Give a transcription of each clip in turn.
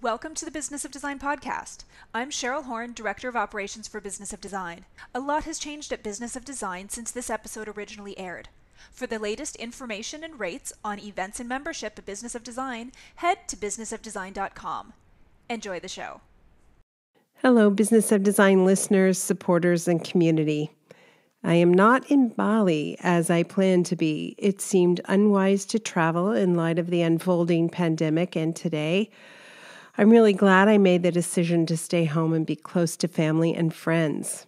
Welcome to the Business of Design podcast. I'm Cheryl Horn, Director of Operations for Business of Design. A lot has changed at Business of Design since this episode originally aired. For the latest information and rates on events and membership at Business of Design, head to businessofdesign.com. Enjoy the show. Hello, Business of Design listeners, supporters, and community. I am not in Bali as I planned to be. It seemed unwise to travel in light of the unfolding pandemic, and today I'm really glad I made the decision to stay home and be close to family and friends.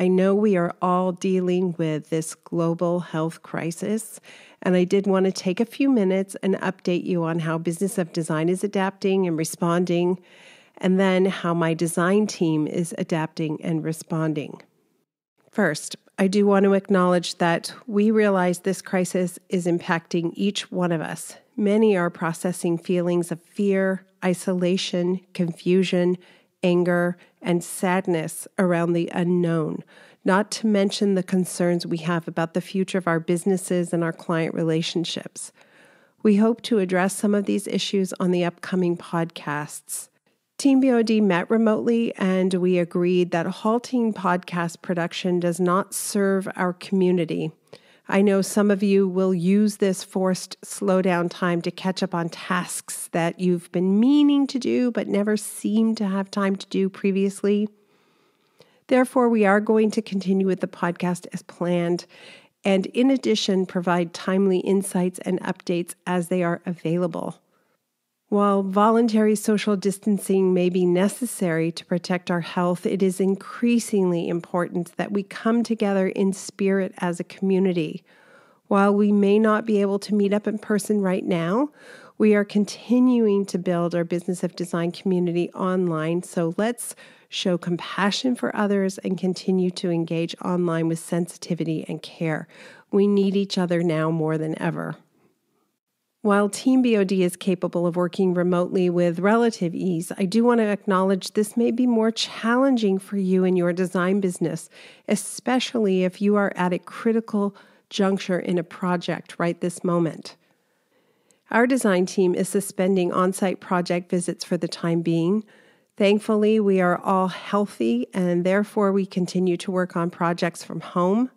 I know we are all dealing with this global health crisis, and I did want to take a few minutes and update you on how Business of Design is adapting and responding, and then how my design team is adapting and responding. First, I do want to acknowledge that we realize this crisis is impacting each one of us. Many are processing feelings of fear, isolation, confusion, anger, and sadness around the unknown, not to mention the concerns we have about the future of our businesses and our client relationships. We hope to address some of these issues on the upcoming podcasts. Team BOD met remotely and we agreed that halting podcast production does not serve our community. I know some of you will use this forced slowdown time to catch up on tasks that you've been meaning to do but never seemed to have time to do previously. Therefore, we are going to continue with the podcast as planned and, in addition, provide timely insights and updates as they are available. While voluntary social distancing may be necessary to protect our health, it is increasingly important that we come together in spirit as a community. While we may not be able to meet up in person right now, we are continuing to build our Business of Design community online. So let's show compassion for others and continue to engage online with sensitivity and care. We need each other now more than ever. While Team BOD is capable of working remotely with relative ease, I do want to acknowledge this may be more challenging for you in your design business, especially if you are at a critical juncture in a project right this moment. Our design team is suspending on site project visits for the time being. Thankfully, we are all healthy and therefore we continue to work on projects from home.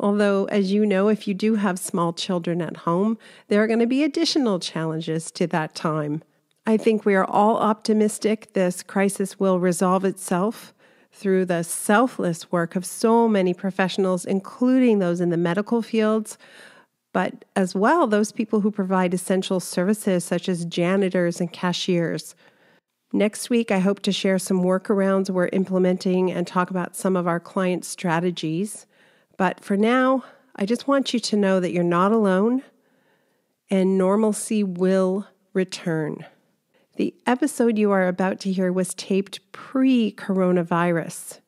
Although, as you know, if you do have small children at home, there are going to be additional challenges to that time. I think we are all optimistic this crisis will resolve itself through the selfless work of so many professionals, including those in the medical fields, but as well those people who provide essential services such as janitors and cashiers. Next week, I hope to share some workarounds we're implementing and talk about some of our client strategies. But for now, I just want you to know that you're not alone and normalcy will return. The episode you are about to hear was taped pre coronavirus.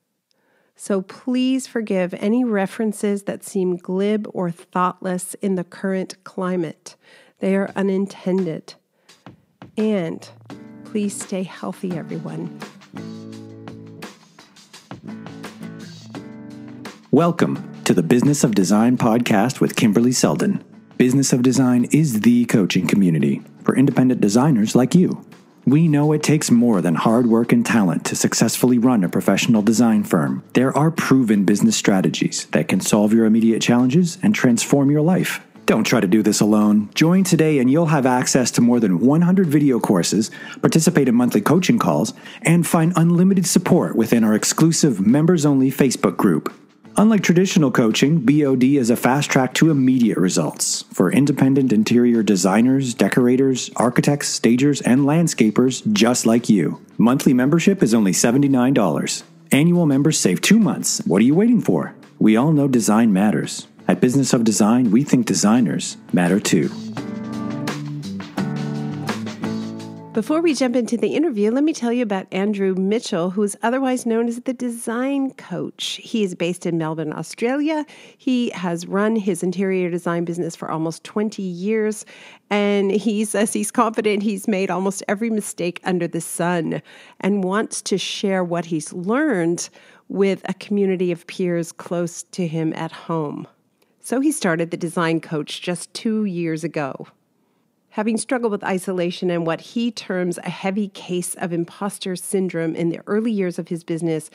So please forgive any references that seem glib or thoughtless in the current climate. They are unintended. And please stay healthy, everyone. Welcome to the Business of Design podcast with Kimberley Seldon. Business of Design is the coaching community for independent designers like you. We know it takes more than hard work and talent to successfully run a professional design firm. There are proven business strategies that can solve your immediate challenges and transform your life. Don't try to do this alone. Join today and you'll have access to more than 100 video courses, participate in monthly coaching calls, and find unlimited support within our exclusive members only Facebook group. Unlike traditional coaching, BOD is a fast track to immediate results for independent interior designers, decorators, architects, stagers, and landscapers just like you. Monthly membership is only $79. Annual members save two months. What are you waiting for? We all know design matters. At Business of Design, we think designers matter too. Before we jump into the interview, let me tell you about Andrew Mitchell, who is otherwise known as the Design Coach. He is based in Melbourne, Australia. He has run his interior design business for almost 20 years, and he says he's confident he's made almost every mistake under the sun and wants to share what he's learned with a community of peers close to him at home. So he started the Design Coach just two years ago. Having struggled with isolation and what he terms a heavy case of imposter syndrome in the early years of his business,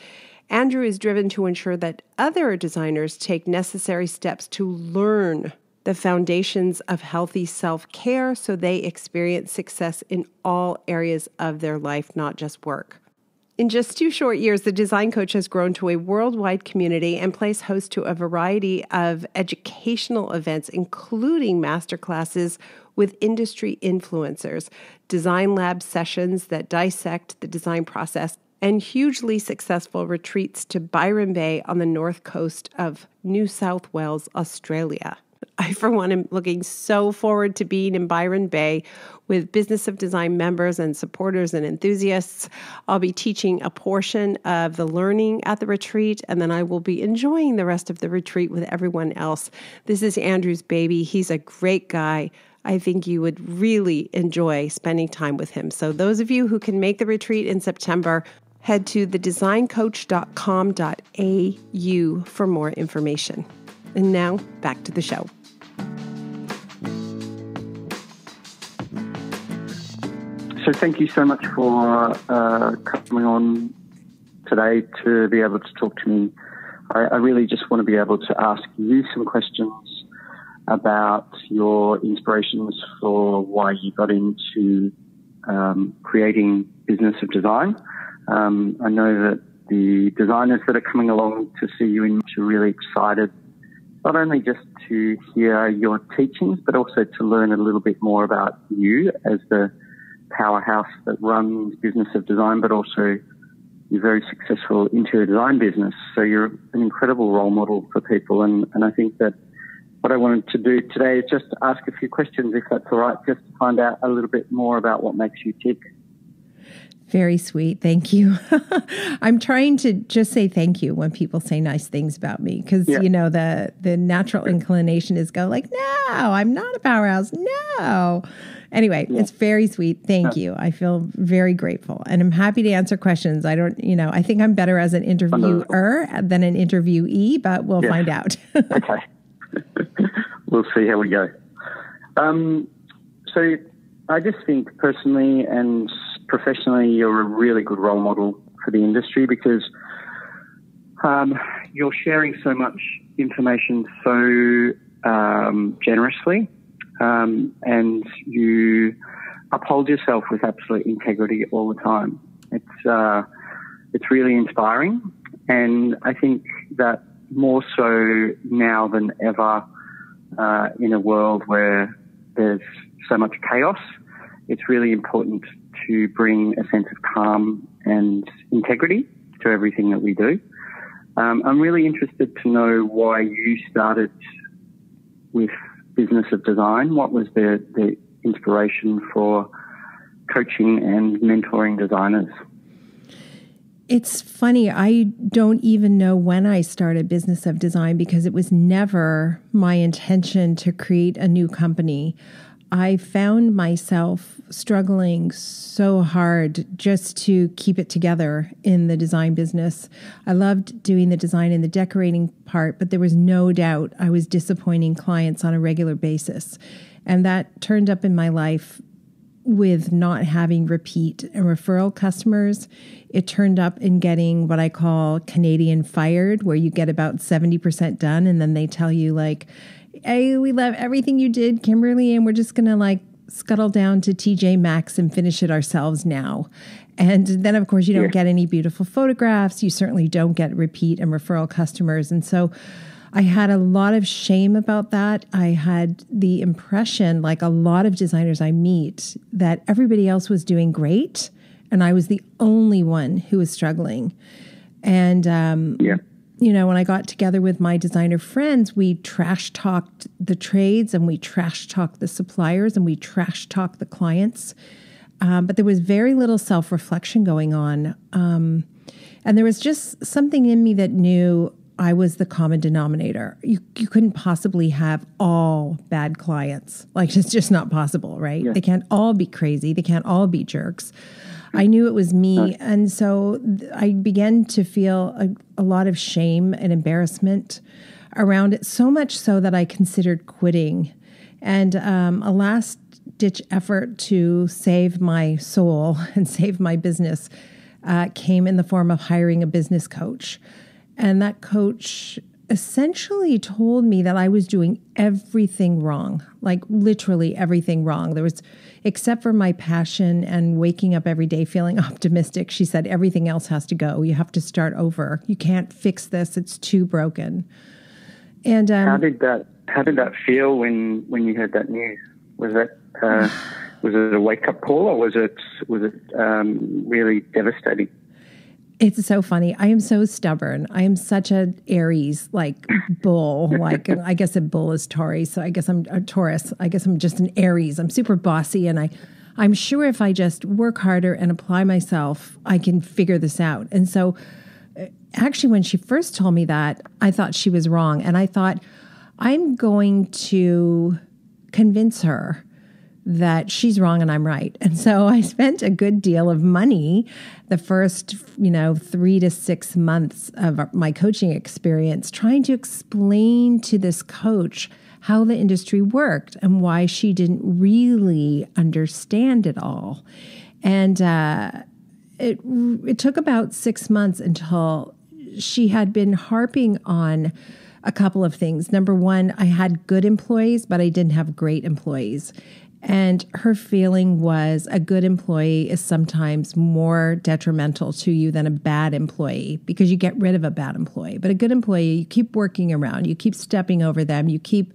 Andrew is driven to ensure that other designers take necessary steps to learn the foundations of healthy self care so they experience success in all areas of their life, not just work. In just two short years, the Design Coach has grown to a worldwide community and plays host to a variety of educational events, including masterclasses with industry influencers, design lab sessions that dissect the design process, and hugely successful retreats to Byron Bay on the north coast of New South Wales, Australia. I, for one, am looking so forward to being in Byron Bay with Business of Design members and supporters and enthusiasts. I'll be teaching a portion of the learning at the retreat, and then I will be enjoying the rest of the retreat with everyone else. This is Andrew's baby. He's a great guy. I think you would really enjoy spending time with him. So, those of you who can make the retreat in September, head to thedesigncoach.com.au for more information. And now, back to the show. So, thank you so much for uh, coming on today to be able to talk to me. I, I, really just want to be able to ask you some questions about your inspirations for why you got into um, creating business of design. Um, I know that the designers that are coming along to see you in are really excited, not only just to hear your teachings, but also to learn a little bit more about you as the powerhouse that runs business of design, but also you're very successful interior design business. So you're an incredible role model for people. And, and I think that what I wanted to do today is just ask a few questions, if that's all right, just to find out a little bit more about what makes you tick. Very sweet. Thank you. I'm trying to just say thank you when people say nice things about me because yeah. you know the the natural inclination is go like, "No, I'm not a powerhouse." No. Anyway, yeah. it's very sweet. Thank yeah. you. I feel very grateful and I'm happy to answer questions. I don't, you know, I think I'm better as an interviewer than an interviewee, but we'll find out. okay. we'll see how we go. Um, so I just think personally and professionally, you're a really good role model for the industry because um, you're sharing so much information so um, generously, um, and you uphold yourself with absolute integrity all the time. It's uh, it's really inspiring, and I think that more so now than ever uh, in a world where there's so much chaos, it's really important to bring a sense of calm and integrity to everything that we do. Um, I'm really interested to know why you started with business of design. What was the, the inspiration for coaching and mentoring designers? It's funny, I don't even know when I started Business of Design because it was never my intention to create a new company. I found myself struggling so hard just to keep it together in the design business. I loved doing the design and the decorating part, but there was no doubt I was disappointing clients on a regular basis. And that turned up in my life with not having repeat and referral customers. It turned up in getting what I call Canadian fired, where you get about 70% done and then they tell you, like, hey, we love everything you did, Kimberley, and we're just going to like scuttle down to TJ Maxx and finish it ourselves now. And then, of course, you don't yeah. get any beautiful photographs. You certainly don't get repeat and referral customers. And so I had a lot of shame about that. I had the impression, like a lot of designers I meet, that everybody else was doing great and I was the only one who was struggling. And um, yeah you know, when I got together with my designer friends, we trash talked the trades and we trash talked the suppliers and we trash talked the clients. Um, but there was very little self reflection going on. Um, and there was just something in me that knew I was the common denominator. You, you couldn't possibly have all bad clients. Like, it's just not possible, right? Yeah. They can't all be crazy, they can't all be jerks. I knew it was me. And so I began to feel a, a lot of shame and embarrassment around it, so much so that I considered quitting. And um, a last ditch effort to save my soul and save my business uh, came in the form of hiring a business coach. And that coach essentially told me that I was doing everything wrong, like literally everything wrong. There was, except for my passion and waking up every day feeling optimistic, she said everything else has to go. You have to start over. You can't fix this, it's too broken. And um, how did that how did that feel when when you heard that news? Was that uh, was it a wake up call or was it was it um, really devastating? It's so funny. I am so stubborn. I am such a Aries like bull. Like I guess a bull is Taurus, so I guess I'm a Taurus. I guess I'm just an Aries. I'm super bossy, and I, I'm sure if I just work harder and apply myself, I can figure this out. And so, uh, actually, when she first told me that, I thought she was wrong, and I thought I'm going to convince her that she's wrong and I'm right. And so I spent a good deal of money the first, you know, 3 to 6 months of my coaching experience trying to explain to this coach how the industry worked and why she didn't really understand it all. And uh, it it took about 6 months until she had been harping on a couple of things. Number one, I had good employees, but I didn't have great employees. And her feeling was a good employee is sometimes more detrimental to you than a bad employee because you get rid of a bad employee. But a good employee, you keep working around, you keep stepping over them, you keep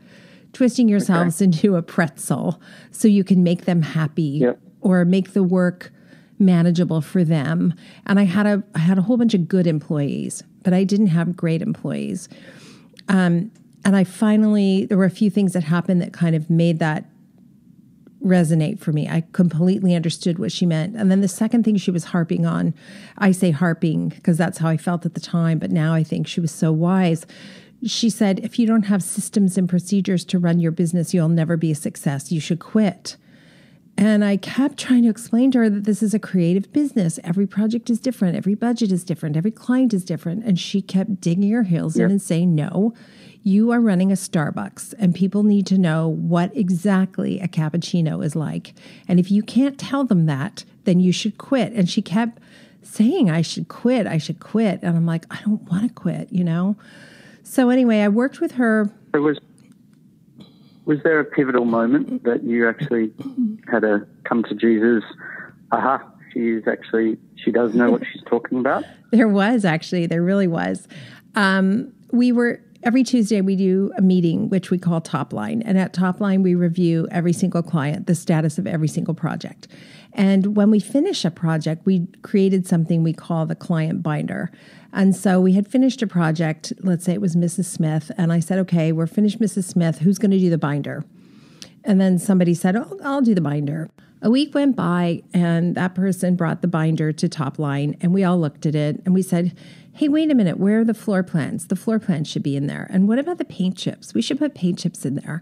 twisting yourselves okay. into a pretzel so you can make them happy yep. or make the work manageable for them. And I had a I had a whole bunch of good employees, but I didn't have great employees. Um, and I finally there were a few things that happened that kind of made that resonate for me. I completely understood what she meant. And then the second thing she was harping on, I say harping because that's how I felt at the time, but now I think she was so wise. She said, if you don't have systems and procedures to run your business, you'll never be a success. You should quit. And I kept trying to explain to her that this is a creative business. Every project is different, every budget is different, every client is different. And she kept digging her heels in and saying, no, you are running a Starbucks and people need to know what exactly a cappuccino is like. And if you can't tell them that, then you should quit. And she kept saying, I should quit, I should quit. And I'm like, I don't want to quit, you know? So anyway, I worked with her. There was was there a pivotal moment that you actually had to come to Jesus? Aha, she's actually she does know what she's talking about. There was actually, there really was. Um, we were every Tuesday we do a meeting which we call Top Line, and at Top Line we review every single client, the status of every single project. And when we finish a project, we created something we call the client binder. And so we had finished a project, let's say it was Mrs. Smith, and I said, "Okay, we're finished Mrs. Smith, who's going to do the binder?" And then somebody said, oh, I'll do the binder. A week went by, and that person brought the binder to Top Line, and we all looked at it and we said, hey, wait a minute, where are the floor plans? The floor plans should be in there. And what about the paint chips? We should put paint chips in there.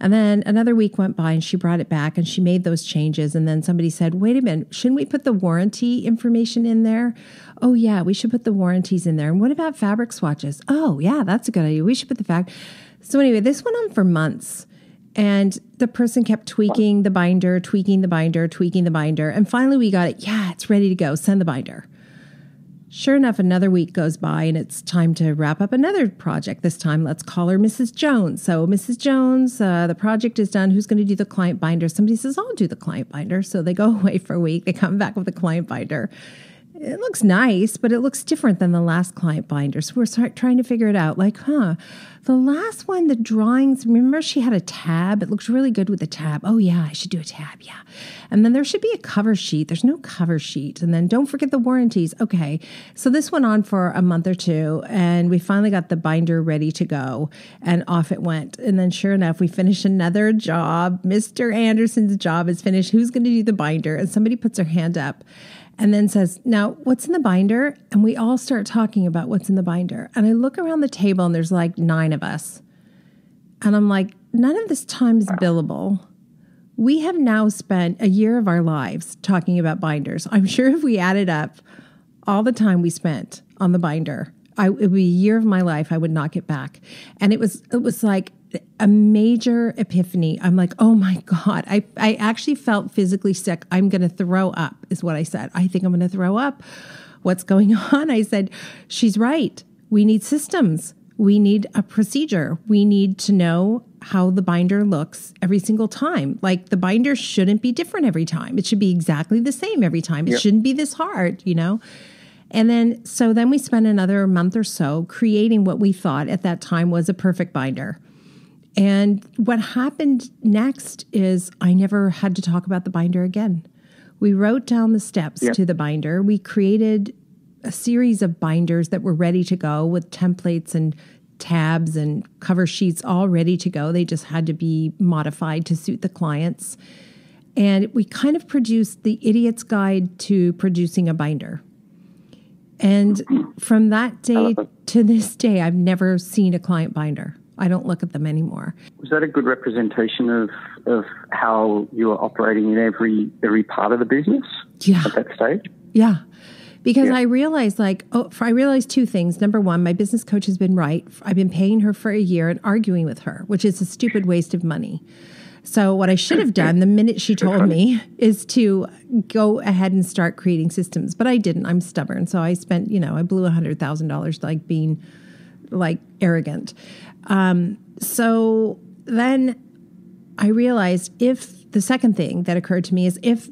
And then another week went by and she brought it back and she made those changes. And then somebody said, wait a minute, shouldn't we put the warranty information in there? Oh, yeah, we should put the warranties in there. And what about fabric swatches? Oh, yeah, that's a good idea. We should put the fact. So, anyway, this went on for months. And the person kept tweaking the binder, tweaking the binder, tweaking the binder. And finally, we got it. Yeah, it's ready to go. Send the binder. Sure enough, another week goes by and it's time to wrap up another project. This time, let's call her Mrs. Jones. So, Mrs. Jones, uh, the project is done. Who's going to do the client binder? Somebody says, I'll do the client binder. So, they go away for a week. They come back with the client binder it looks nice, but it looks different than the last client binder. So we're trying to figure it out. Like, huh, the last one, the drawings, remember she had a tab? It looks really good with the tab. Oh, yeah, I should do a tab. Yeah. And then there should be a cover sheet. There's no cover sheet. And then don't forget the warranties. Okay. So this went on for a month or two, and we finally got the binder ready to go, and off it went. And then sure enough, we finished another job. Mr. Anderson's job is finished. Who's going to do the binder? And somebody puts their hand up and then says, Now, what's in the binder? And we all start talking about what's in the binder. And I look around the table and there's like nine of us. And I'm like, None of this time is billable. We have now spent a year of our lives talking about binders. I'm sure if we added up all the time we spent on the binder, I, it would be a year of my life I would not get back. And it was it was like a major epiphany. I'm like, oh my God. I, I actually felt physically sick. I'm going to throw up, is what I said. I think I'm going to throw up. What's going on? I said, she's right. We need systems. We need a procedure. We need to know how the binder looks every single time. Like the binder shouldn't be different every time. It should be exactly the same every time. It yep. shouldn't be this hard, you know? And then, so then we spent another month or so creating what we thought at that time was a perfect binder. And what happened next is I never had to talk about the binder again. We wrote down the steps yep. to the binder. We created a series of binders that were ready to go with templates and tabs and cover sheets all ready to go. They just had to be modified to suit the clients. And we kind of produced the idiot's guide to producing a binder. And from that day to this day, I've never seen a client binder. I don't look at them anymore. Was that a good representation of, of how you were operating in every every part of the business yeah. at that stage? Yeah. Because yeah. I realized, like, oh, I realized two things. Number one, my business coach has been right. I've been paying her for a year and arguing with her, which is a stupid waste of money. So, what I should have done the minute she told me is to go ahead and start creating systems. But I didn't. I'm stubborn. So, I spent, you know, I blew $100,000 like being like arrogant. Um, so then I realized if the second thing that occurred to me is if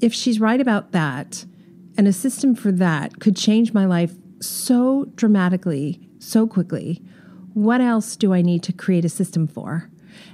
if she's right about that and a system for that could change my life so dramatically, so quickly, what else do I need to create a system for?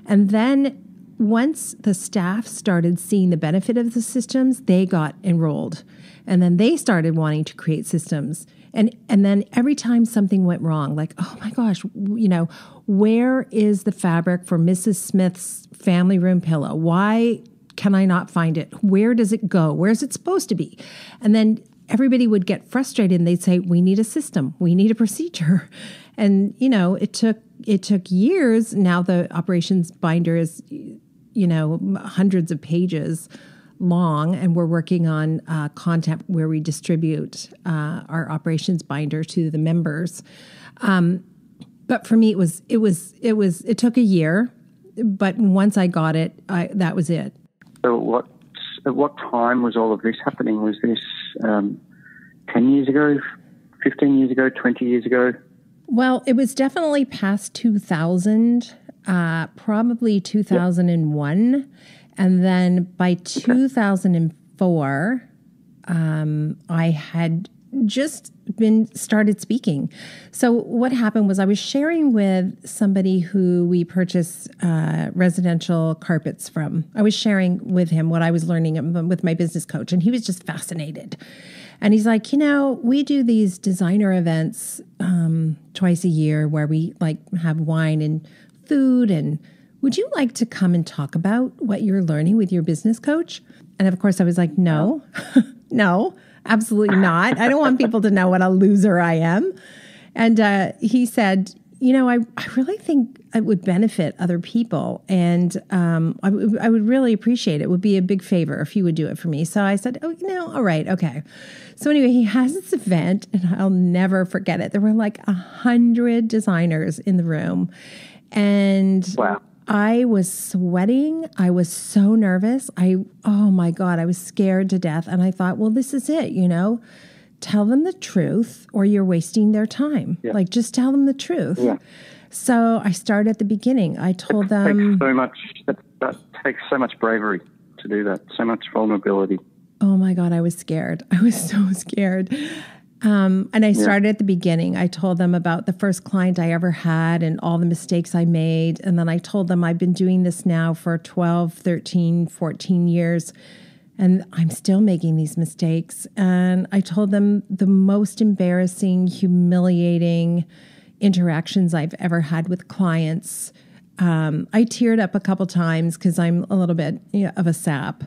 And then once the staff started seeing the benefit of the systems, they got enrolled. And then they started wanting to create systems. And and then every time something went wrong, like, oh my gosh, you know, where is the fabric for Mrs. Smith's family room pillow? Why can I not find it? Where does it go? Where's it supposed to be? And then everybody would get frustrated and they'd say, We need a system, we need a procedure. And, you know, it took it took years. Now the operations binder is, you know, hundreds of pages long, and we're working on uh, content where we distribute uh, our operations binder to the members. Um, but for me, it was it was it was it took a year, but once I got it, I, that was it. So what at what time was all of this happening? Was this um, ten years ago, fifteen years ago, twenty years ago? Well, it was definitely past two thousand, uh, probably two thousand and one, yep. And then by two thousand and four, um, I had just been started speaking. So what happened was I was sharing with somebody who we purchase uh, residential carpets from. I was sharing with him what I was learning with my business coach, and he was just fascinated. And he's like, you know, we do these designer events um, twice a year where we like have wine and food and would you like to come and talk about what you're learning with your business coach? And of course, I was like, no, no. Absolutely not. I don't want people to know what a loser I am. And uh, he said, you know, I, I really think it would benefit other people. And um, I, w- I would really appreciate it. it. would be a big favor if you would do it for me. So I said, oh, you know, all right, okay. So anyway, he has this event, and I'll never forget it. There were like a hundred designers in the room. And wow. I was sweating. I was so nervous. I, oh my God, I was scared to death. And I thought, well, this is it, you know? Tell them the truth or you're wasting their time. Yeah. Like, just tell them the truth. Yeah. So I started at the beginning. I told that them. so much, that, that takes so much bravery to do that, so much vulnerability. Oh my God, I was scared. I was so scared. Um, and I started yeah. at the beginning. I told them about the first client I ever had and all the mistakes I made. And then I told them I've been doing this now for 12, 13, 14 years, and I'm still making these mistakes. And I told them the most embarrassing, humiliating interactions I've ever had with clients. Um, I teared up a couple times because I'm a little bit you know, of a sap.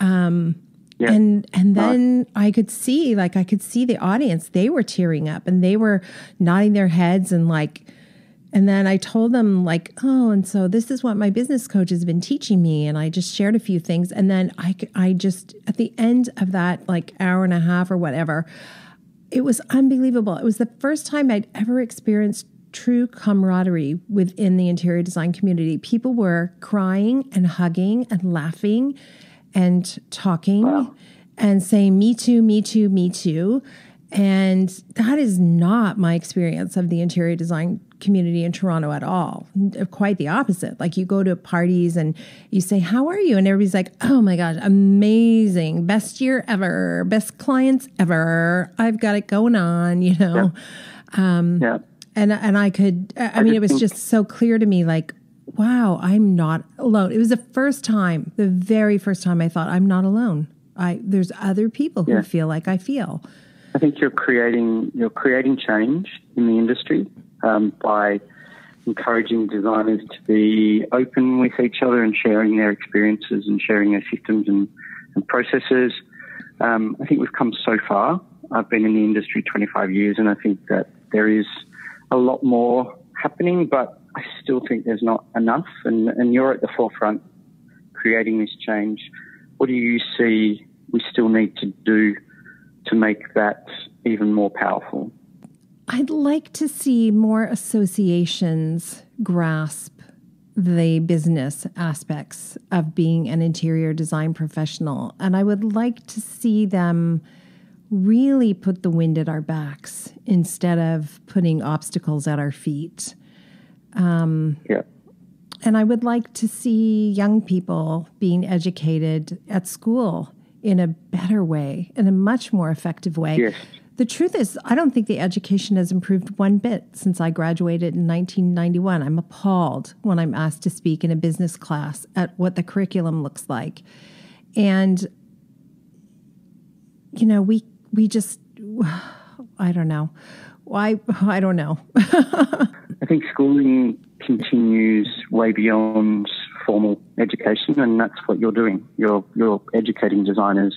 Um, yeah. And and then I could see like I could see the audience they were tearing up and they were nodding their heads and like and then I told them like oh and so this is what my business coach has been teaching me and I just shared a few things and then I I just at the end of that like hour and a half or whatever it was unbelievable. It was the first time I'd ever experienced true camaraderie within the interior design community. People were crying and hugging and laughing and talking wow. and saying, Me too, me too, me too. And that is not my experience of the interior design community in Toronto at all. Quite the opposite. Like you go to parties and you say, How are you? And everybody's like, Oh my gosh, amazing. Best year ever. Best clients ever. I've got it going on, you know? Yeah. Um, yeah. And, and I could, I, I mean, it was just so clear to me like, wow, I'm not alone. It was the first time, the very first time I thought, I'm not alone. I, there's other people who yeah. feel like I feel. I think you're creating you're creating change in the industry um, by encouraging designers to be open with each other and sharing their experiences and sharing their systems and, and processes. Um, I think we've come so far. I've been in the industry 25 years, and I think that there is a lot more happening, but I still think there's not enough. And, and you're at the forefront creating this change. What do you see we still need to do to make that even more powerful. I'd like to see more associations grasp the business aspects of being an interior design professional. And I would like to see them really put the wind at our backs instead of putting obstacles at our feet. Um, yeah. And I would like to see young people being educated at school in a better way, in a much more effective way. Yes. The truth is, I don't think the education has improved one bit since I graduated in 1991. I'm appalled when I'm asked to speak in a business class at what the curriculum looks like. And, you know, we, we just, I don't know. Why? I don't know. I think schooling continues way beyond formal education, and that's what you're doing. You're you're educating designers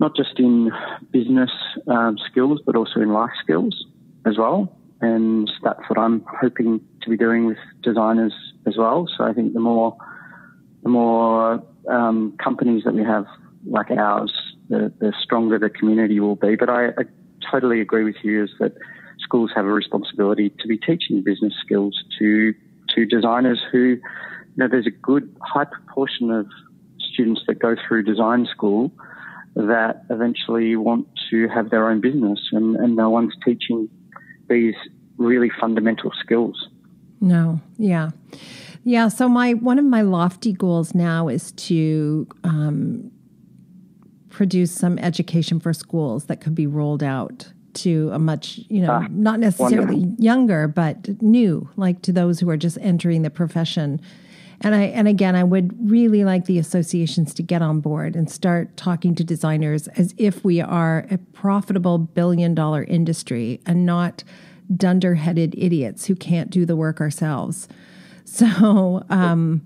not just in business um, skills, but also in life skills as well. And that's what I'm hoping to be doing with designers as well. So I think the more the more um, companies that we have like ours, the, the stronger the community will be. But I, I totally agree with you is that schools have a responsibility to be teaching business skills to to designers who, you know, there's a good high proportion of students that go through design school that eventually want to have their own business, and, and no one's teaching these really fundamental skills. No, yeah. Yeah, so my one of my lofty goals now is to um, produce some education for schools that could be rolled out to a much, you know, ah, not necessarily wonderful. younger, but new, like to those who are just entering the profession. And I and again, I would really like the associations to get on board and start talking to designers as if we are a profitable billion dollar industry and not dunderheaded idiots who can't do the work ourselves. So, um,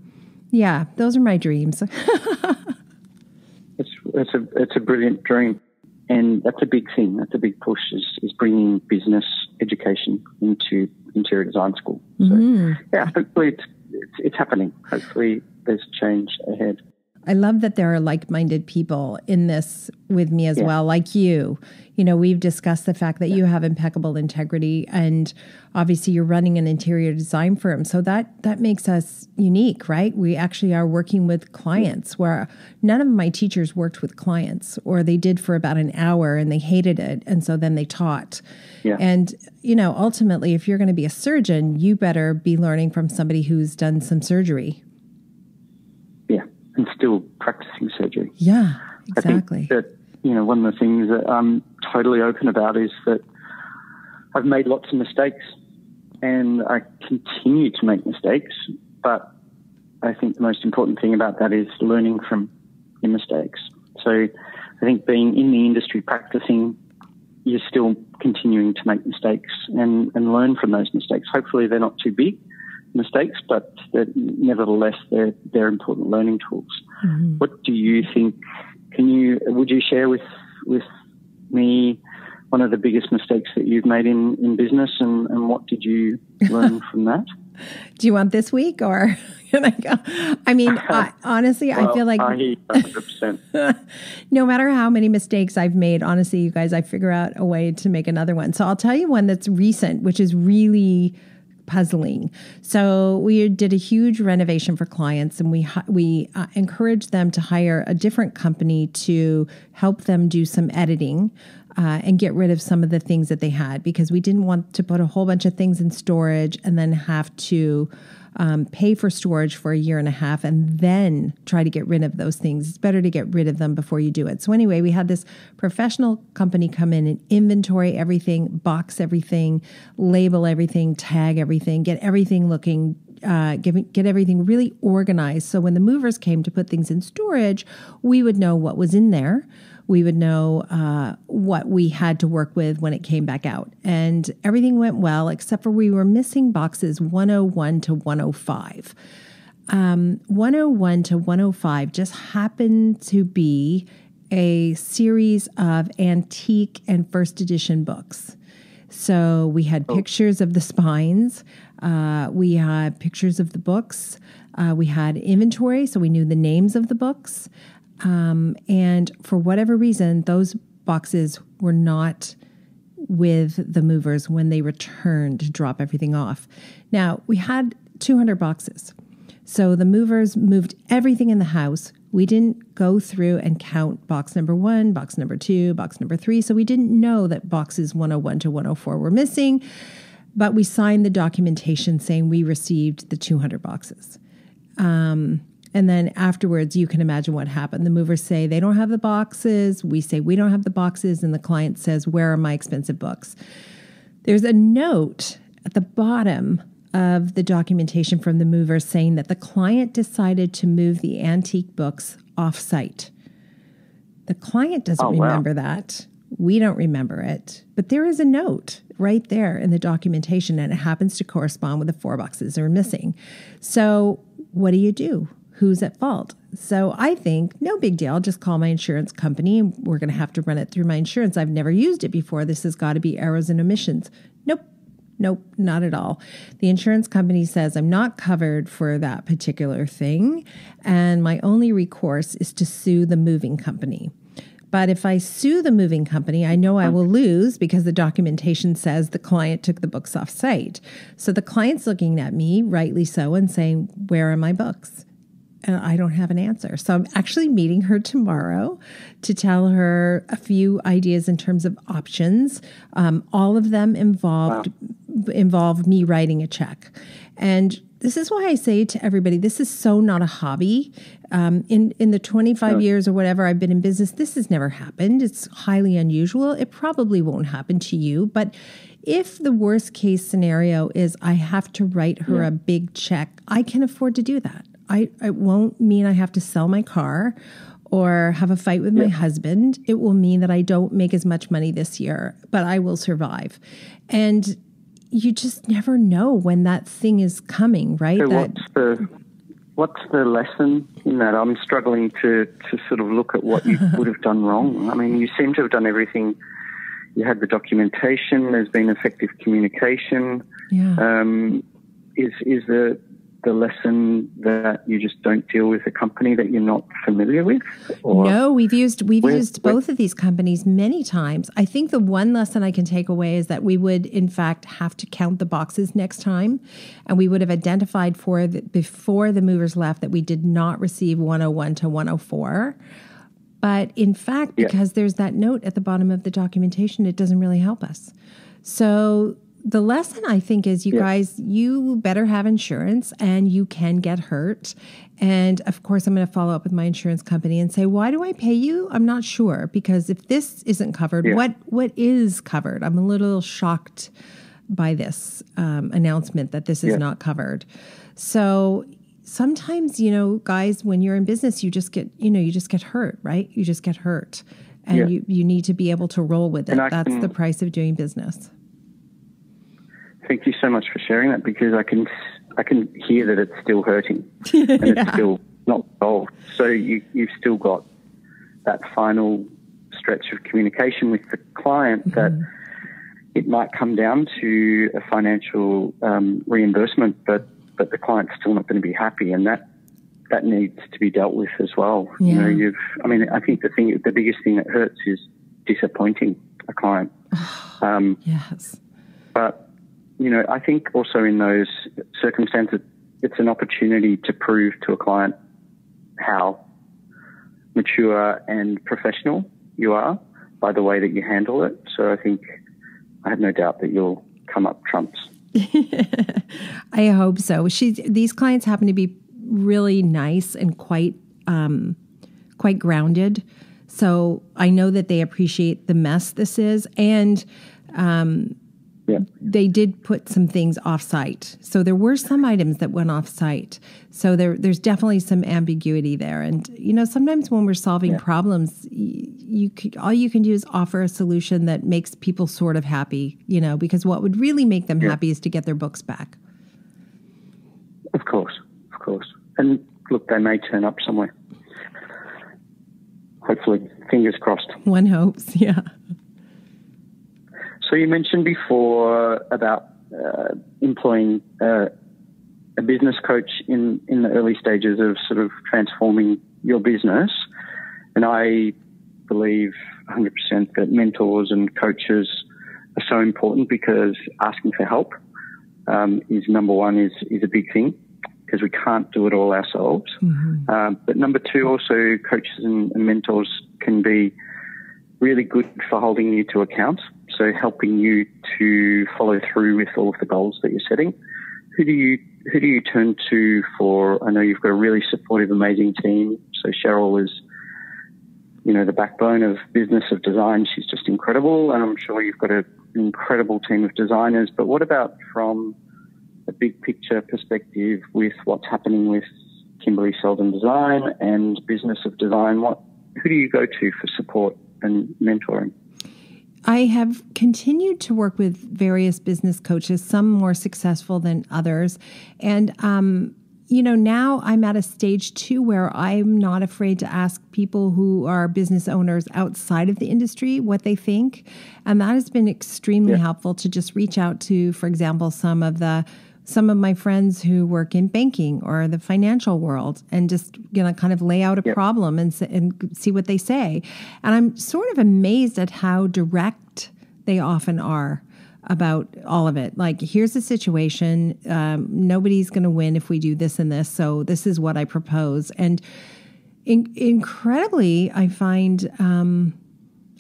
yeah, those are my dreams. it's it's a it's a brilliant dream. And that's a big thing. That's a big push is, is bringing business education into interior design school. So, mm-hmm. yeah, hopefully it's, it's, it's happening. Hopefully there's change ahead. I love that there are like minded people in this with me as yeah. well, like you. You know, we've discussed the fact that yeah. you have impeccable integrity and obviously you're running an interior design firm. So that that makes us unique, right? We actually are working with clients where none of my teachers worked with clients or they did for about an hour and they hated it and so then they taught. Yeah. And you know, ultimately if you're going to be a surgeon, you better be learning from somebody who's done some surgery, and still practicing surgery. Yeah, exactly. I think that, you know, one of the things that I'm totally open about is that I've made lots of mistakes and I continue to make mistakes, but I think the most important thing about that is learning from your mistakes. So I think being in the industry practicing, you're still continuing to make mistakes and, and learn from those mistakes. Hopefully they're not too big mistakes, but nevertheless, they're, they're important learning tools. Mm-hmm. What do you think? Can you, would you share with, with me one of the biggest mistakes that you've made in, in business and, and what did you learn from that? Do you want this week or can I go? I mean, I, honestly, well, I feel like no matter how many mistakes I've made, honestly, you guys, I figure out a way to make another one. So I'll tell you one that's recent, which is really puzzling. So we did a huge renovation for clients, and we we uh, encouraged them to hire a different company to help them do some editing. Uh, and get rid of some of the things that they had because we didn't want to put a whole bunch of things in storage and then have to um, pay for storage for a year and a half and then try to get rid of those things. It's better to get rid of them before you do it. So, anyway, we had this professional company come in and inventory everything, box everything, label everything, tag everything, get everything looking uh, get, get everything really organized. So when the movers came to put things in storage, we would know what was in there we would know uh, what we had to work with when it came back out. And everything went well, except for we were missing boxes 101 to 105. Um, 101 to 105 just happened to be a series of antique and first edition books. So we had oh. pictures of the spines, uh, we had pictures of the books, uh, we had inventory, so we knew the names of the books. Um, and for whatever reason, those boxes were not with the movers when they returned to drop everything off. Now, we had 200 boxes. So the movers moved everything in the house. We didn't go through and count box number one, box number two, box number three. So we didn't know that boxes 101 to 104 were missing, but we signed the documentation saying we received the 200 boxes. Um, and then afterwards, you can imagine what happened. The movers say they don't have the boxes. We say we don't have the boxes. And the client says, Where are my expensive books? There's a note at the bottom of the documentation from the mover saying that the client decided to move the antique books off site. The client doesn't oh, wow. remember that. We don't remember it. But there is a note right there in the documentation, and it happens to correspond with the four boxes that are missing. So, what do you do? Who's at fault. So I think no big deal. Just call my insurance company we're going to have to run it through my insurance. I've never used it before. This has got to be errors and omissions. Nope. Nope, not at all. The insurance company says I'm not covered for that particular thing, and my only recourse is to sue the moving company. But if I sue the moving company, I know I will lose because the documentation says the client took the books off site. So the client's looking at me, rightly so, and saying, Where are my books? And I don't have an answer. So I'm actually meeting her tomorrow to tell her a few ideas in terms of options. Um, all of them involved wow. involve me writing a check, and this is why I say to everybody, this is so not a hobby. Um, in in the 25 years or whatever I've been in business, this has never happened. It's highly unusual. It probably won't happen to you, but if the worst case scenario is I have to write her yeah. a big check, I can afford to do that. I it won't mean I have to sell my car or have a fight with my husband. It will mean that I don't make as much money this year, but I will survive. And you just never know when that thing is coming, right? So that, what's the what's the lesson in that? I'm struggling to to sort of look at what you would have done wrong. I mean, you seem to have done everything. You had the documentation. There's been effective communication. Yeah. Um, is is the the lesson that you just don't deal with a company that you're not familiar with? no, we've used we've used both of these companies many times. I think the one lesson I can take away is that we would in fact have to count the boxes next time, and we would have identified for the, before the movers left that we did not receive 101 to 104. But in fact, because yeah. there's that note at the bottom of the documentation, it doesn't really help us. So the lesson I think is you yeah. guys, you better have insurance and you can get hurt. And of course, I'm going to follow up with my insurance company and say, why do I pay you? I'm not sure because if this isn't covered, yeah. what what is covered? I'm a little shocked by this um, announcement that this is yeah. not covered. So sometimes, you know, guys, when you're in business, you just get, you know, you just get hurt, right? You just get hurt, and you you need to be able to roll with it. That's can, the price of doing business. Thank you so much for sharing that because I can I can hear that it's still hurting and yeah. it's still not solved. So you you've still got that final stretch of communication with the client mm-hmm. that it might come down to a financial um, reimbursement, but but the client's still not going to be happy, and that that needs to be dealt with as well. Yeah. You know, you've. I mean, I think the thing, the biggest thing that hurts is disappointing a client. Um, Yes. but you know, I think also in those circumstances, it's an opportunity to prove to a client how mature and professional you are by the way that you handle it. So I think I have no doubt that you'll come up trumps. I hope so. She's these clients happen to be really nice and quite um, quite grounded. So I know that they appreciate the mess this is, and Yeah. they did put some things off site. So there were some items that went off site. So there, there's definitely some ambiguity there. And you know, sometimes when we're solving problems, y- you could, all you can do is offer a solution that makes people sort of happy. You know, because what would really make them happy is to get their books back. Of course, of course. And look, they may turn up somewhere. Hopefully, fingers crossed. One hopes, yeah. So you mentioned before about uh, employing uh, a business coach in, in the early stages of sort of transforming your business. And I believe 100% that mentors and coaches are so important because asking for help um, is number one is, is a big thing because we can't do it all ourselves. Um, but number two, also coaches and, and mentors can be really good for holding you to account. So helping you to follow through with all of the goals that you're setting. Who do you who do you turn to for? I know you've got a really supportive, amazing team. So Cheryl is, you know, the backbone of business of design. She's just incredible, and I'm sure you've got an incredible team of designers. But what about from a big picture perspective with what's happening with Kimberley Seldon Design and Business of Design? What who do you go to for support and mentoring? I have continued to work with various business coaches, some more successful than others. And, um, you know, now I'm at a stage too where I'm not afraid to ask people who are business owners outside of the industry what they think. And that has been extremely helpful to just reach out to, for example, some of the some of my friends who work in banking or the financial world and just you know kind of lay out a problem and, and see what they say. And i'm sort of amazed at how direct they often are about all of it. Like here's the situation um, nobody's going to win if we do this and this so this is what i propose. And in- incredibly i find um,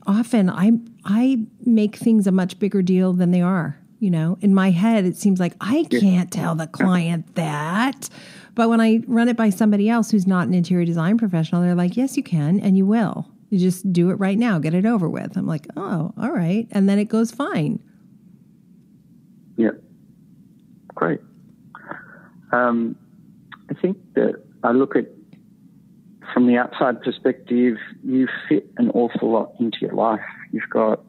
often I I make things a much bigger deal than they are. You know, in my head, it seems like I can't tell the client that. But when I run it by somebody else who's not an interior design professional, they're like, yes, you can, and you will. You just do it right now, get it over with. I'm like, oh, all right. And then it goes fine. Yeah. Great. Um, I think that I look at from the outside perspective, you fit an awful lot into your life. You've got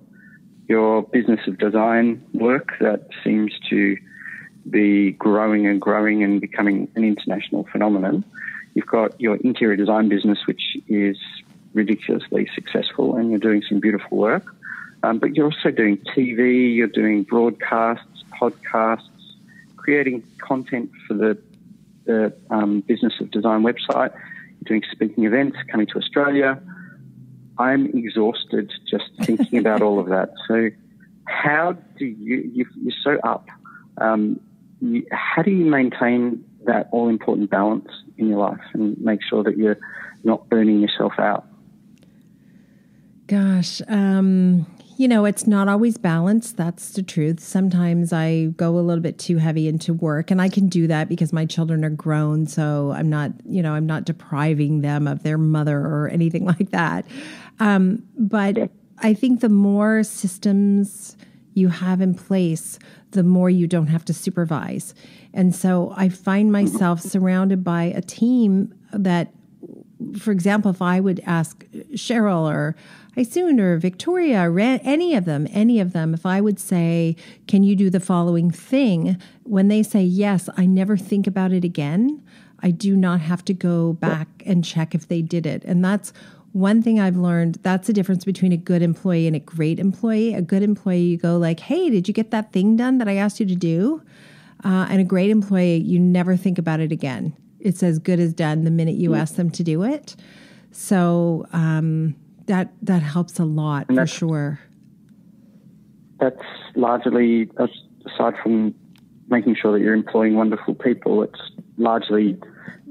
your business of design work that seems to be growing and growing and becoming an international phenomenon. You've got your interior design business, which is ridiculously successful, and you're doing some beautiful work. Um, but you're also doing TV, you're doing broadcasts, podcasts, creating content for the, the um, Business of Design website, you're doing speaking events, coming to Australia. I'm exhausted just thinking about all of that. So, how do you, you you're so up, um, you, how do you maintain that all important balance in your life and make sure that you're not burning yourself out? Gosh, um, you know, it's not always balanced. That's the truth. Sometimes I go a little bit too heavy into work, and I can do that because my children are grown. So I'm not, you know, I'm not depriving them of their mother or anything like that. Um, but I think the more systems you have in place, the more you don't have to supervise. And so I find myself surrounded by a team that for example, if I would ask Cheryl or Isoon or Victoria, or any of them, any of them, if I would say, Can you do the following thing? When they say yes, I never think about it again. I do not have to go back and check if they did it. And that's one thing I've learned that's the difference between a good employee and a great employee. A good employee, you go like, "Hey, did you get that thing done that I asked you to do?" Uh, and a great employee, you never think about it again. It's as good as done the minute you ask them to do it. So um, that that helps a lot for sure. That's largely aside from making sure that you're employing wonderful people. It's largely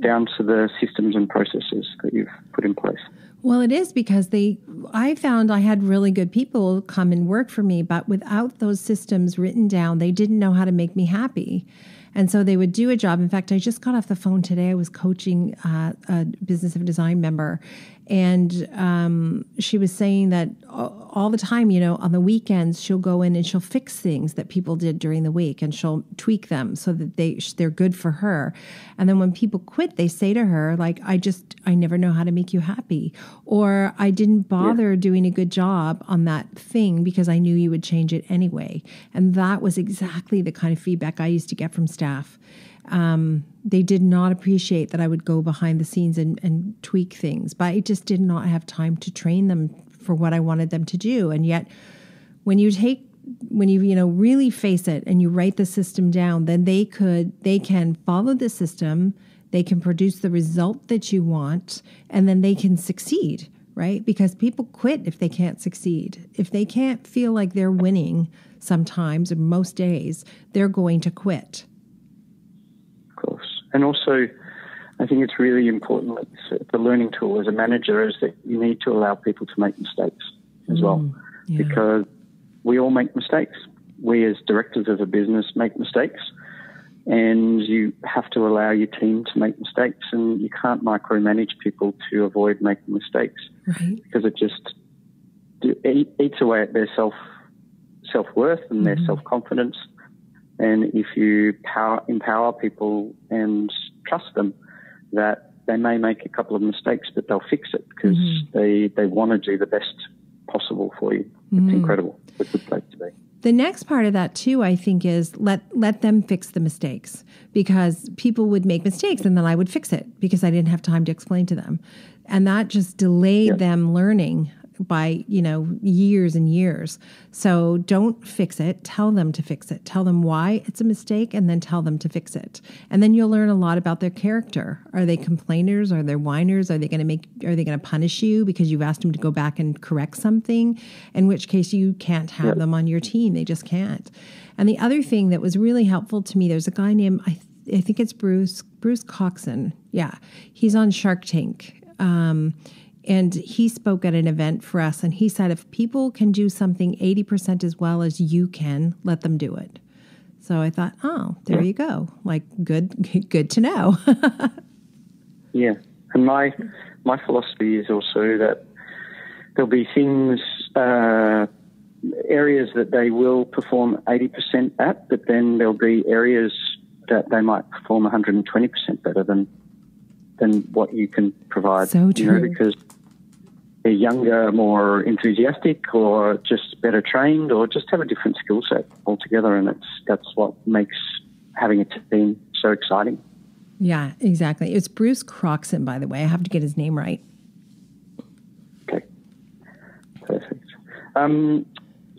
down to the systems and processes that you've put in place. Well, it is because they, I found I had really good people come and work for me, but without those systems written down, they didn't know how to make me happy. And so they would do a job. In fact, I just got off the phone today. I was coaching uh, a business of design member, and um, she was saying that all the time, you know, on the weekends she'll go in and she'll fix things that people did during the week, and she'll tweak them so that they they're good for her. And then when people quit, they say to her like, "I just I never know how to make you happy," or "I didn't bother yeah. doing a good job on that thing because I knew you would change it anyway." And that was exactly the kind of feedback I used to get from staff. Um, they did not appreciate that I would go behind the scenes and, and tweak things, but I just did not have time to train them for what I wanted them to do. And yet, when you take when you you know really face it and you write the system down then they could they can follow the system they can produce the result that you want and then they can succeed right? Because people quit if they can't succeed. If they can't feel like they're winning sometimes or most days they're going to quit and also, I think it's really important that the learning tool as a manager is that you need to allow people to make mistakes as mm, well, yeah. because we all make mistakes. We as directors of a business make mistakes, and you have to allow your team to make mistakes, and you can't micromanage people to avoid making mistakes right. because it just eats away at their self self worth and mm-hmm. their self confidence and if you power, empower people and trust them that they may make a couple of mistakes, but they'll fix it because mm-hmm. they, they want to do the best possible for you. Mm-hmm. It's incredible. It's a good place to be. The next part of that too, I think, is let let them fix the mistakes because people would make mistakes and then I would fix it because I didn't have time to explain to them, and that just delayed yep. them learning by, you know, years and years. So don't fix it. Tell them to fix it. Tell them why it's a mistake and then tell them to fix it. And then you'll learn a lot about their character. Are they complainers? Are they whiners? Are they going to make are they going to punish you because you've asked them to go back and correct something? In which case you can't have yep. them on your team. They just can't. And the other thing that was really helpful to me, there's a guy named I I think it's Bruce Bruce Coxon. Yeah, he's on Shark Tank. Um, and he spoke at an event for us, and he said, if people can do something 80% as well as you can, let them do it. So I thought, oh, there yeah. you go. Like, good, good to know. yeah. And my, my philosophy is also that there'll be things, uh, areas that they will perform 80% at, but then there'll be areas that they might perform 120% better than than what you can provide. So true. You know, because they're younger, more enthusiastic, or just better trained, or just have a different skill set altogether. And it's that's what makes having a team so exciting. Yeah, exactly. It's Bruce Croxon, by the way. I have to get his name right. Okay, perfect. Um,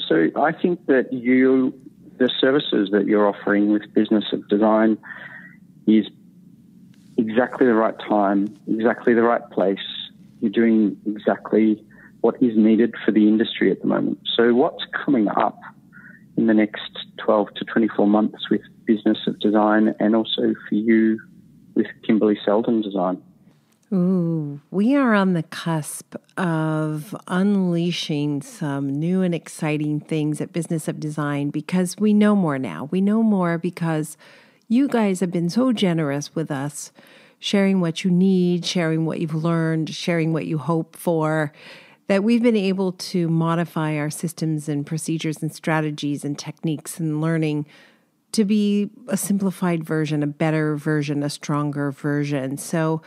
so I think that you, the services that you're offering with Business of Design, is exactly the right time, exactly the right place you're doing exactly what is needed for the industry at the moment. So, what's coming up in the next 12 to 24 months with Business of Design and also for you with Kimberley Seldon Design? Ooh, we are on the cusp of unleashing some new and exciting things at Business of Design because we know more now. We know more because you guys have been so generous with us sharing what you need, sharing what you've learned, sharing what you hope for, that we've been able to modify our systems and procedures and strategies and techniques and learning to be a simplified version, a better version, a stronger version. So,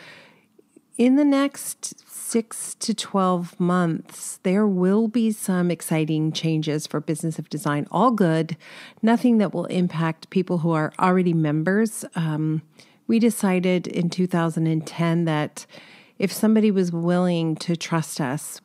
in the next six to 12 months, there will be some exciting changes for Business of Design, all good, nothing that will impact people who are already members. Um, we decided in 2010 that if somebody was willing to trust us,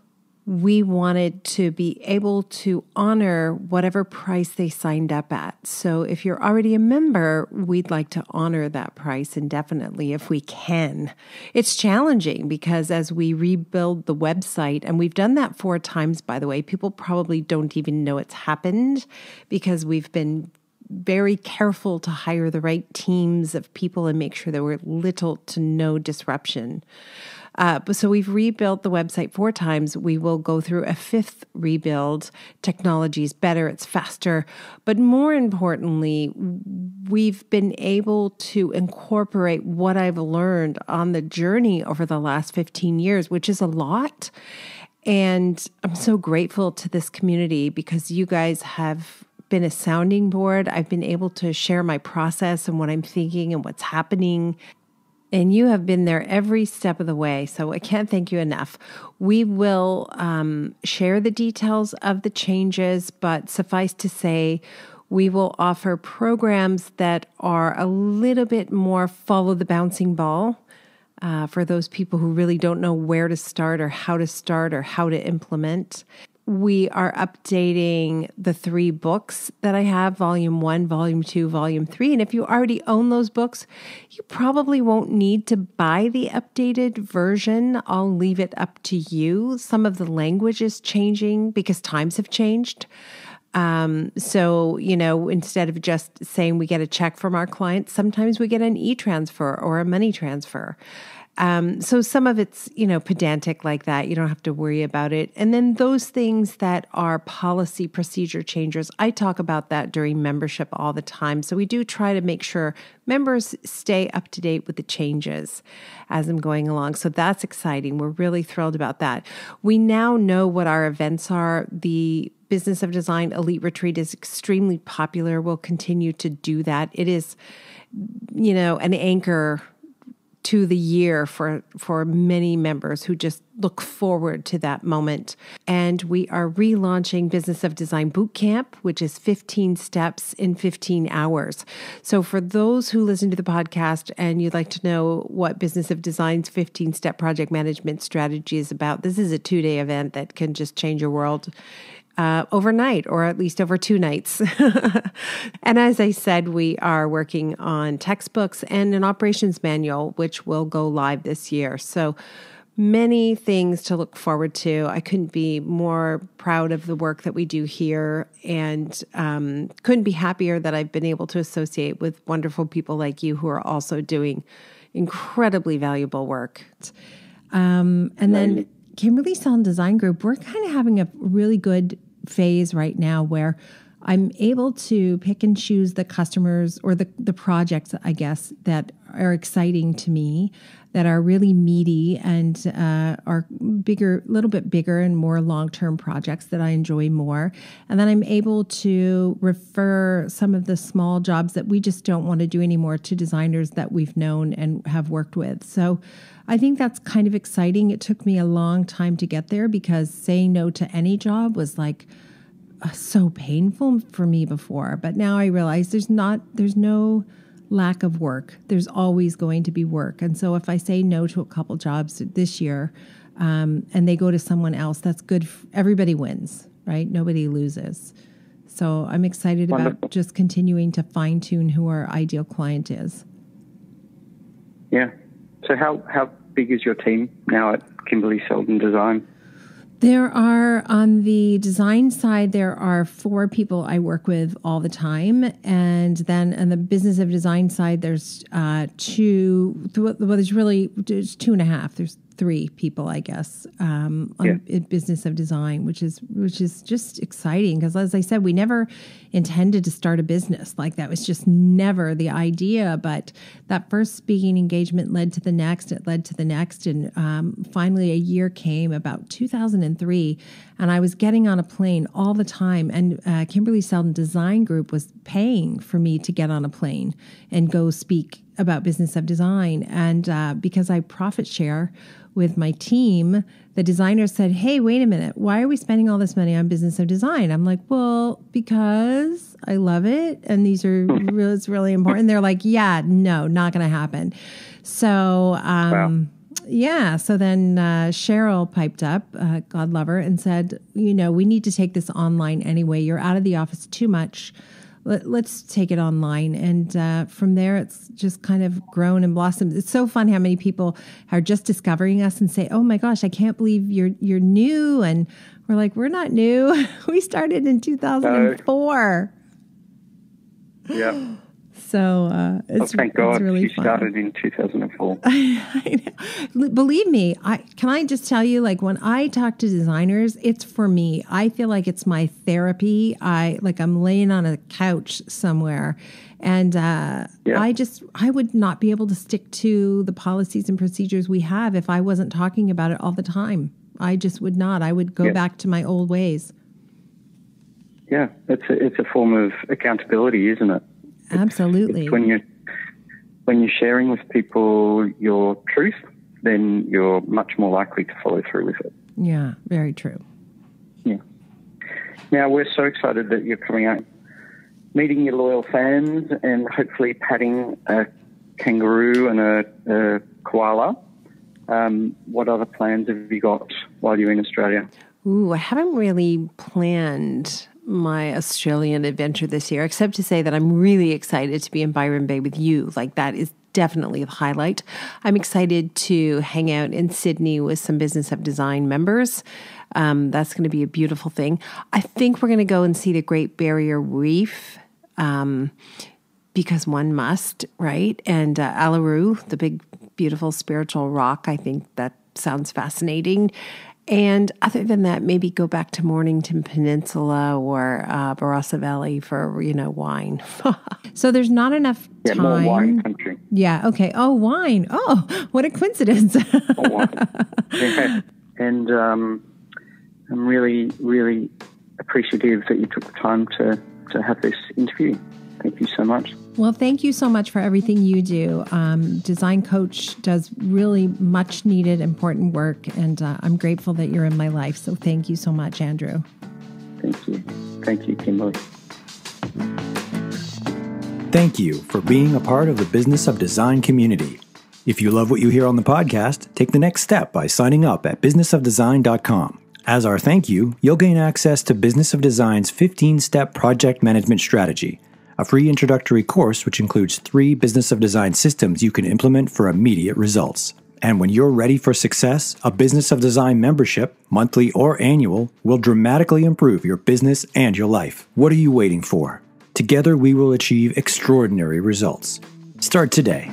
we wanted to be able to honor whatever price they signed up at. So if you're already a member, we'd like to honor that price indefinitely if we can. It's challenging because as we rebuild the website, and we've done that four times, by the way, people probably don't even know it's happened because we've been very careful to hire the right teams of people and make sure there were little to no disruption. Uh, so we've rebuilt the website four times. We will go through a fifth rebuild. Technology is better, it's faster. But more importantly, we've been able to incorporate what I've learned on the journey over the last 15 years, which is a lot. And I'm so grateful to this community because you guys have been a sounding board. I've been able to share my process and what I'm thinking and what's happening. And you have been there every step of the way. So I can't thank you enough. We will um, share the details of the changes, but suffice to say, we will offer programs that are a little bit more follow the bouncing ball uh, for those people who really don't know where to start or how to start or how to implement we are updating the three books that I have volume one, volume two, volume three. And if you already own those books, you probably won't need to buy the updated version. I'll leave it up to you. Some of the language is changing because times have changed. Um, so, you know, instead of just saying we get a check from our clients, sometimes we get an e transfer or a money transfer. Um, so some of it's, you know, pedantic like that. You don't have to worry about it. And then those things that are policy procedure changers, I talk about that during membership all the time. So we do try to make sure members stay up to date with the changes as I'm going along. So that's exciting. We're really thrilled about that. We now know what our events are. The Business of Design Elite Retreat is extremely popular. We'll continue to do that. It is, you know, an anchor to the year for for many members who just look forward to that moment. And we are relaunching Business of Design Bootcamp, which is 15 steps in 15 hours. So for those who listen to the podcast and you'd like to know what Business of Design's 15 step project management strategy is about, this is a 2-day event that can just change your world uh, overnight or at least over two nights. and as I said, we are working on textbooks and an operations manual, which will go live this year. So many things to look forward to. I couldn't be more proud of the work that we do here and um, couldn't be happier that I've been able to associate with wonderful people like you who are also doing incredibly valuable work. Um, and then Kimberley Seldon Design Group, we're kind of having a really good phase right now where I'm able to pick and choose the customers or the, the projects, I guess, that are exciting to me, that are really meaty and uh, are bigger, a little bit bigger and more long term projects that I enjoy more. And then I'm able to refer some of the small jobs that we just don't want to do anymore to designers that we've known and have worked with. So I think that's kind of exciting. It took me a long time to get there because saying no to any job was like, uh, so painful for me before, but now I realize there's not there's no lack of work. There's always going to be work, and so if I say no to a couple jobs this year, um, and they go to someone else, that's good. everybody wins, right? Nobody loses. So I'm excited Wonderful. about just continuing to fine tune who our ideal client is. Yeah. So how how big is your team now at Kimberley Seldon Design? There are on the design side, there are four people I work with all the time, and then on the business of design side, there's uh, two. Well, there's really there's two and a half. There's three people, I guess, um, on yeah. business of design, which is which is just exciting because, as I said, we never intended to start a business like that. Was just never the idea. But that first speaking engagement led to the next. It led to the next, and um, finally, a year came about 2003, and I was getting on a plane all the time. And uh, Kimberley Seldon Design Group was paying for me to get on a plane and go speak about business of design. And uh, because I profit share with my team, the designer said, Hey, wait a minute. Why are we spending all this money on business of design? I'm like, Well, because I love it. And these are really, it's really important. They're like, Yeah, no, not going to happen. So, um, wow. yeah. So then uh, Cheryl piped up, uh, God love her, and said, you know, we need to take this online anyway. You're out of the office too much. Let, us take it online. And uh, from there, it's just kind of grown and blossomed. It's so fun how many people are just discovering us and say, oh my gosh, I can't believe you're, you're new. And we're like, we're not new. we started in 2004. Yeah. So uh, it's, oh, thank God really you fun. started in 2004. Believe me, I can I just tell you, like when I talk to designers, it's for me. I feel like it's my therapy. I like I'm laying on a couch somewhere, and uh, Yeah. I just I would not be able to stick to the policies and procedures we have if I wasn't talking about it all the time. I just would not. I would go Yeah. back to my old ways. Yeah, it's a, it's a form of accountability, isn't it? Absolutely. It's when you when you're sharing with people your truth, then you're much more likely to follow through with it. yeah, very true. Yeah. Now we're so excited that you're coming out, meeting your loyal fans, and hopefully patting a kangaroo and a, a koala. Um, what other plans have you got while you're in Australia? Ooh, I haven't really planned my Australian adventure this year, except to say that I'm really excited to be in Byron Bay with you. Like, that is definitely the highlight. I'm excited to hang out in Sydney with some Business of Design members. Um, that's going to be a beautiful thing. I think we're going to go and see the Great Barrier Reef. Um, because one must, right? And uh, Uluru, the big, beautiful spiritual rock, I think that sounds fascinating. And other than that, maybe go back to Mornington Peninsula or uh, Barossa Valley for, you know, wine. so there's not enough Yeah, time. more wine country. Yeah, okay. Oh, wine. Oh, what a coincidence. More wine. Yeah. And um, I'm really, really appreciative that you took the time to, to have this interview. Thank you so much. Well, thank you so much for everything you do. Um, Design Coach does really much needed, important work, and uh, I'm grateful that you're in my life. So thank you so much, Andrew. Thank you. Thank you, Kimberley. Thank you for being a part of the Business of Design community. If you love what you hear on the podcast, take the next step by signing up at businessofdesign.com. As our thank you, you'll gain access to Business of Design's 15 step project management strategy, a free introductory course which includes three Business of Design systems you can implement for immediate results. And when you're ready for success, a Business of Design membership, monthly or annual, will dramatically improve your business and your life. What are you waiting for? Together, we will achieve extraordinary results. Start today.